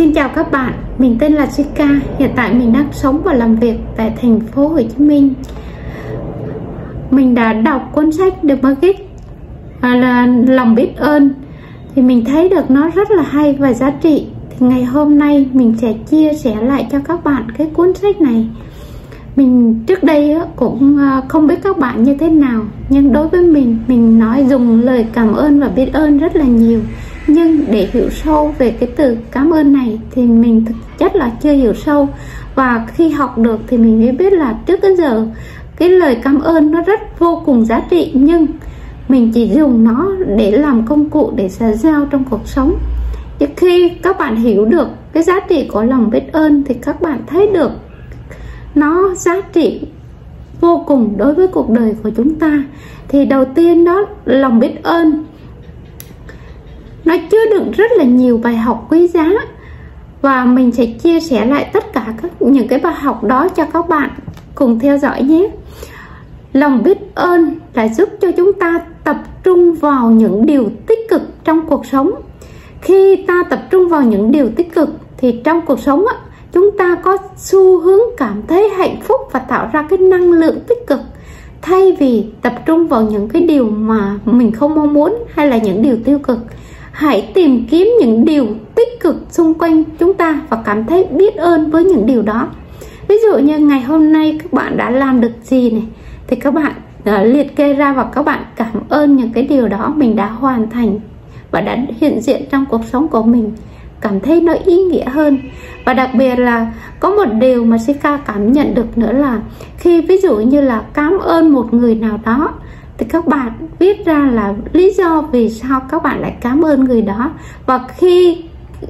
Xin chào các bạn, mình tên là Jessica, hiện tại mình đang sống và làm việc tại thành phố Hồ Chí Minh. Mình đã đọc cuốn sách The Magic à, là lòng biết ơn thì mình thấy được nó rất là hay và giá trị. Thì ngày hôm nay mình sẽ chia sẻ lại cho các bạn cái cuốn sách này. Mình trước đây cũng à, không biết các bạn như thế nào, nhưng đối với mình mình nói dùng lời cảm ơn và biết ơn rất là nhiều nhưng để hiểu sâu về cái từ cảm ơn này thì mình thực chất là chưa hiểu sâu. Và khi học được thì mình mới biết là trước đến giờ, cái lời cảm ơn nó rất vô cùng giá trị. Nhưng mình chỉ dùng nó để làm công cụ để xã giao trong cuộc sống. Thì khi các bạn hiểu được cái giá trị của lòng biết ơn thì các bạn thấy được nó giá trị vô cùng đối với cuộc đời của chúng ta. Thì đầu tiên đó, lòng biết ơn nó chứa đựng rất là nhiều bài học quý giá. Và mình sẽ chia sẻ lại tất cả các những cái bài học đó cho các bạn cùng theo dõi nhé. Lòng biết ơn là giúp cho chúng ta tập trung vào những điều tích cực trong cuộc sống. Khi ta tập trung vào những điều tích cực thì trong cuộc sống á, chúng ta có xu hướng cảm thấy hạnh phúc và tạo ra cái năng lượng tích cực. Thay vì tập trung vào những cái điều mà mình không mong muốn hay là những điều tiêu cực hãy tìm kiếm những điều tích cực xung quanh chúng ta và cảm thấy biết ơn với những điều đó. Ví dụ như ngày hôm nay các bạn đã làm được gì này thì các bạn uh, liệt kê ra và các bạn cảm ơn những cái điều đó mình đã hoàn thành và đã hiện diện trong cuộc sống của mình. Cảm thấy nó ý nghĩa hơn. Và đặc biệt là có một điều mà Sika cảm nhận được nữa là khi ví dụ như là cảm ơn một người nào đó thì các bạn viết ra là lý do vì sao các bạn lại cảm ơn người đó. Và khi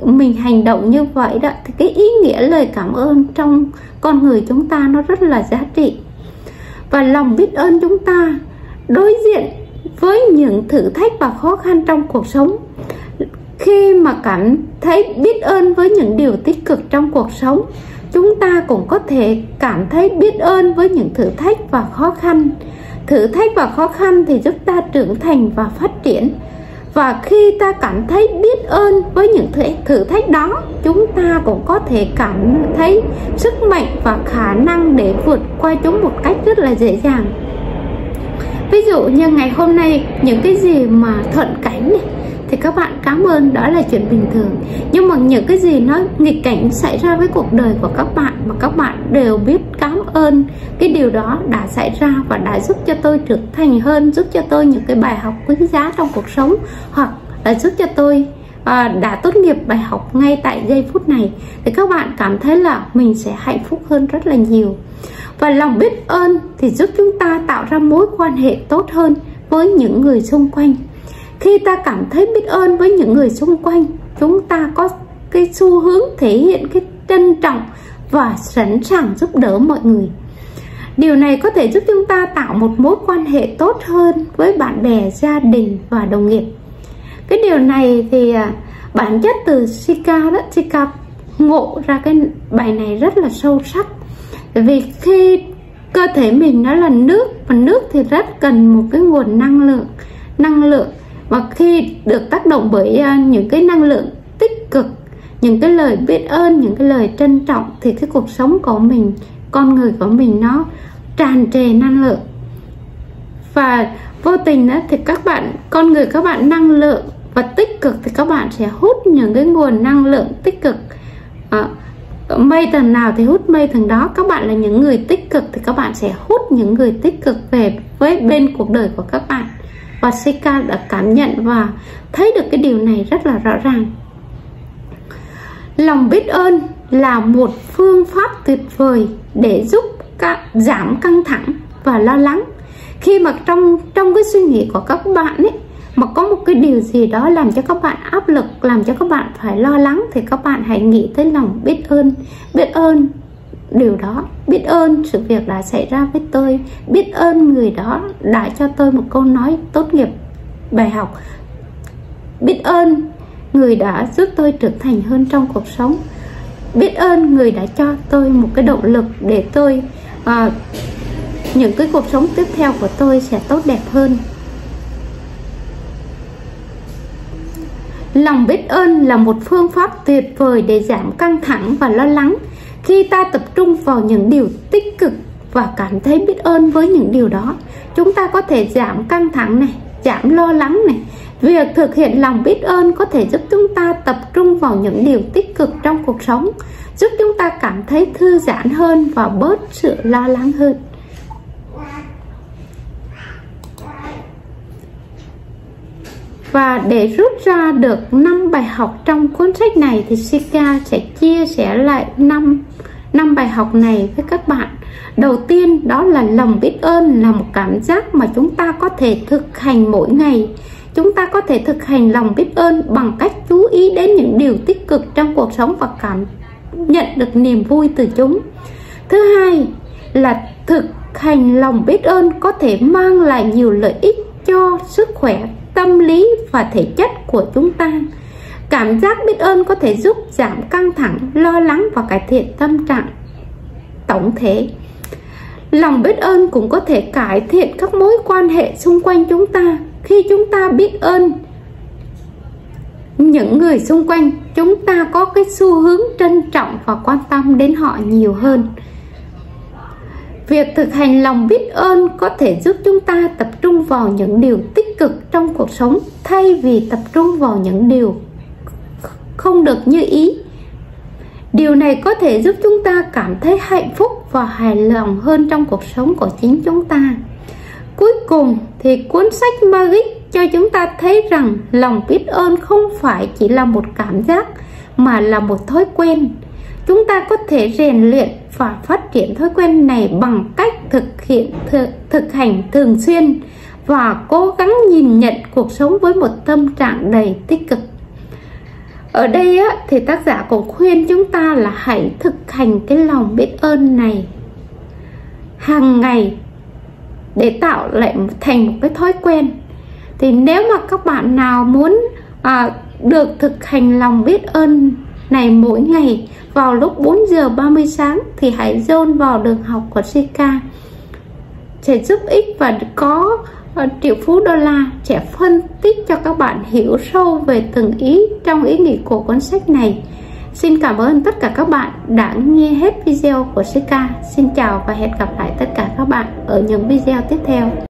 mình hành động như vậy đó, thì cái ý nghĩa lời cảm ơn trong con người chúng ta nó rất là giá trị. Và lòng biết ơn chúng ta đối diện với những thử thách và khó khăn trong cuộc sống. Khi mà cảm thấy biết ơn với những điều tích cực trong cuộc sống, chúng ta cũng có thể cảm thấy biết ơn với những thử thách và khó khăn thử thách và khó khăn thì giúp ta trưởng thành và phát triển. Và khi ta cảm thấy biết ơn với những thử thách đó, chúng ta cũng có thể cảm thấy sức mạnh và khả năng để vượt qua chúng một cách rất là dễ dàng. Ví dụ như ngày hôm nay, những cái gì mà thuận cảnh này thì các bạn cảm ơn đó là chuyện bình thường. Nhưng mà những cái gì nó nghịch cảnh xảy ra với cuộc đời của các bạn mà các bạn đều biết cảm ơn cái điều đó đã xảy ra và đã giúp cho tôi trưởng thành hơn giúp cho tôi những cái bài học quý giá trong cuộc sống hoặc là giúp cho tôi à, đã tốt nghiệp bài học ngay tại giây phút này. Thì các bạn cảm thấy là mình sẽ hạnh phúc hơn rất là nhiều. Và lòng biết ơn thì giúp chúng ta tạo ra mối quan hệ tốt hơn với những người xung quanh khi ta cảm thấy biết ơn với những người xung quanh, chúng ta có cái xu hướng thể hiện cái trân trọng và sẵn sàng giúp đỡ mọi người. Điều này có thể giúp chúng ta tạo một mối quan hệ tốt hơn với bạn bè, gia đình và đồng nghiệp. Cái điều này thì à, bản chất từ Sika đó, Sika ngộ ra cái bài này rất là sâu sắc. Vì khi cơ thể mình nó là nước, và nước thì rất cần một cái nguồn năng lượng năng lượng và khi được tác động bởi à, những cái năng lượng tích cực những cái lời biết ơn những cái lời trân trọng thì cái cuộc sống của mình con người của mình nó tràn trề năng lượng. Và vô tình đó thì các bạn con người các bạn năng lượng và tích cực thì các bạn sẽ hút những cái nguồn năng lượng tích cực. À, mây tầng nào thì hút mây tầng đó các bạn là những người tích cực thì các bạn sẽ hút những người tích cực về với bên cuộc đời của các bạn và Sika đã cảm nhận và thấy được cái điều này rất là rõ ràng. Lòng biết ơn là một phương pháp tuyệt vời để giúp các giảm căng thẳng và lo lắng. Khi mà trong trong cái suy nghĩ của các bạn ấy, mà có một cái điều gì đó làm cho các bạn áp lực, làm cho các bạn phải lo lắng, thì các bạn hãy nghĩ tới lòng biết ơn biết ơn điều đó biết ơn sự việc đã xảy ra với tôi. Biết ơn người đó đã cho tôi một câu nói tốt nghiệp bài học. Biết ơn người đã giúp tôi trưởng thành hơn trong cuộc sống. Biết ơn người đã cho tôi một cái động lực để tôi à, những cái cuộc sống tiếp theo của tôi sẽ tốt đẹp hơn. Lòng biết ơn là một phương pháp tuyệt vời để giảm căng thẳng và lo lắng khi ta tập trung vào những điều tích cực và cảm thấy biết ơn với những điều đó, chúng ta có thể giảm căng thẳng này, giảm lo lắng này. Việc thực hiện lòng biết ơn có thể giúp chúng ta tập trung vào những điều tích cực trong cuộc sống, giúp chúng ta cảm thấy thư giãn hơn và bớt sự lo lắng hơn. Và để rút ra được 5 bài học trong cuốn sách này thì Sika sẽ chia sẻ lại 5 năm bài học này với các bạn. Đầu tiên, đó là lòng biết ơn là một cảm giác mà chúng ta có thể thực hành mỗi ngày. Chúng ta có thể thực hành lòng biết ơn bằng cách chú ý đến những điều tích cực trong cuộc sống và cảm nhận được niềm vui từ chúng. Thứ hai là thực hành lòng biết ơn có thể mang lại nhiều lợi ích cho sức khỏe tâm lý và thể chất của chúng ta. Cảm giác biết ơn có thể giúp giảm căng thẳng, lo lắng và cải thiện tâm trạng tổng thể. Lòng biết ơn cũng có thể cải thiện các mối quan hệ xung quanh chúng ta. Khi chúng ta biết ơn những người xung quanh, chúng ta có cái xu hướng trân trọng và quan tâm đến họ nhiều hơn. Việc thực hành lòng biết ơn có thể giúp chúng ta tập trung vào những điều tích cực trong cuộc sống thay vì tập trung vào những điều không được như ý. Điều này có thể giúp chúng ta cảm thấy hạnh phúc và hài lòng hơn trong cuộc sống của chính chúng ta. Cuối cùng thì cuốn sách Magic cho chúng ta thấy rằng lòng biết ơn không phải chỉ là một cảm giác mà là một thói quen chúng ta có thể rèn luyện và phát triển thói quen này bằng cách thực hiện thực, thực hành thường xuyên và cố gắng nhìn nhận cuộc sống với một tâm trạng đầy tích cực. Ở đây á, thì tác giả cũng khuyên chúng ta là hãy thực hành cái lòng biết ơn này hàng ngày để tạo lại thành một cái thói quen. Thì nếu mà các bạn nào muốn à, được thực hành lòng biết ơn này, mỗi ngày, vào lúc 4 giờ 30 sáng thì hãy dồn vào đường học của Sika. Sẽ giúp ích và có ờ, triệu phú đô la. Sẽ phân tích cho các bạn hiểu sâu về từng ý trong ý nghĩa của cuốn sách này. Xin cảm ơn tất cả các bạn đã nghe hết video của Sika. Xin chào và hẹn gặp lại tất cả các bạn ở những video tiếp theo.